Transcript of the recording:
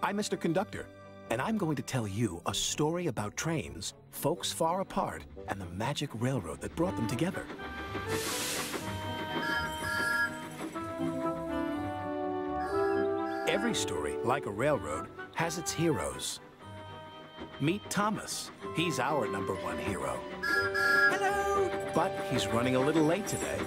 I'm Mr. Conductor, and I'm going to tell you a story about trains, folks far apart, and the magic railroad that brought them together. Every story, like a railroad, has its heroes. Meet Thomas. He's our number one hero. Hello! But he's running a little late today.